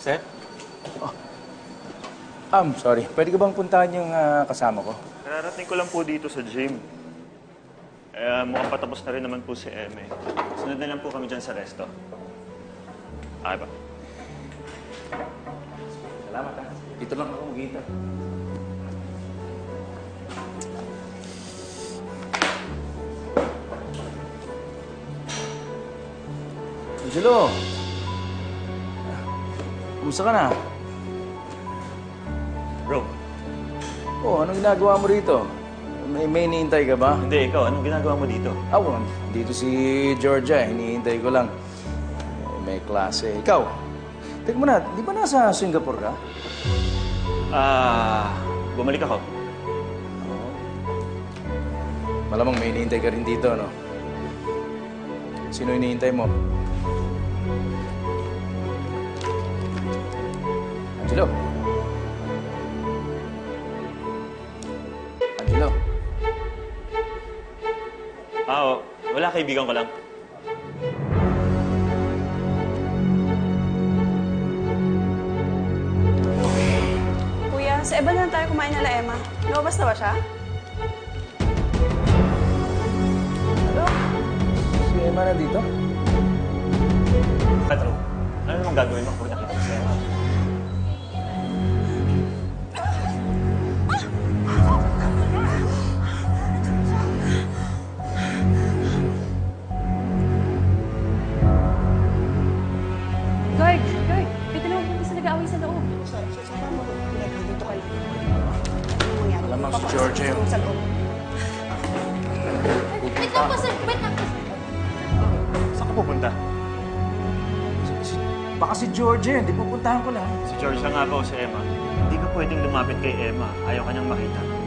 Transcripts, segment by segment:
Sir? Um, sorry. Pwede ko bang puntahan yung ah, kasama ko? Kararating ko lang po dito sa gym. Eh, mukhang patapos na rin naman po si Eme. Sunod na lang po kami dyan sa resto. Okay ba? Salamat ha. Dito lang ako magkita. Angelo! Kumusta ka na? Bro, Oh, anong ginagawa mo rito? May, may hinihintay ka ba? hindi, ikaw, anong ginagawa mo dito? Ako, dito si Georgia. Hinihintay ko lang. Eh, May klase. Ikaw, teka muna, di ba nasa Singapore ka? Ah, bumalik ako. Malamang may hinihintay ka rin dito, no? Sino hinihintay mo? Angelo? Angelo? Ah, oh, wala, kaibigan ko lang. Kuya, sa iba na tayo kumain nila Emma. Lumabas na ba siya? Hello? Si Emma na dito? Petro, ano namang gagawin mo kung nakita mo si Emma? Si Georgia yun. Loob. Wait lang po, sir! Wait lang! Saan ka pupunta? Baka si Georgia, hindi pupuntahan ko lang. Si Georgia nga ba o si Emma? Hindi ka pwedeng lumapit kay Emma. Ayaw kanyang makita.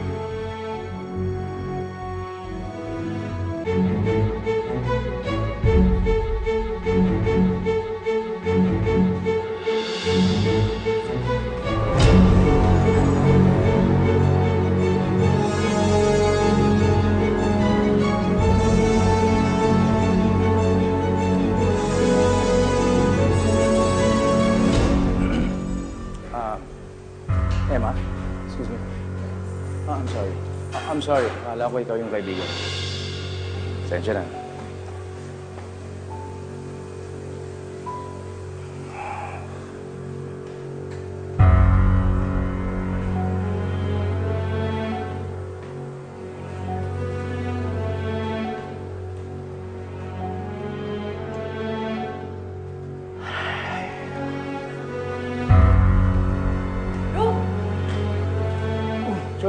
Ah, I'm sorry. Ah, I'm sorry. Akala ko ikaw yung kaibigan. Sensya na.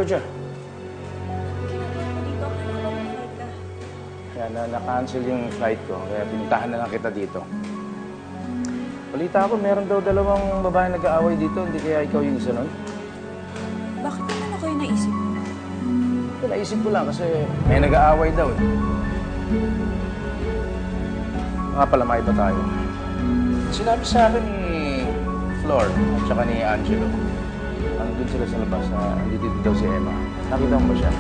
Ka. Kaya na, na-cancel yung flight ko. Kaya pinuntahan na lang kita dito. Balita ko, meron daw dalawang babae nag-aaway dito. Hindi kaya ikaw yung isa nun? Bakit naman ako yung naisip? Ito, naisip ko lang kasi may nag-aaway daw eh. Nga pala, may iba tayo. Sinabi sa akin ni Flor at saka ni Angelo. Andun sila sa labas na andito daw si Emma. Nakita mo ba siya?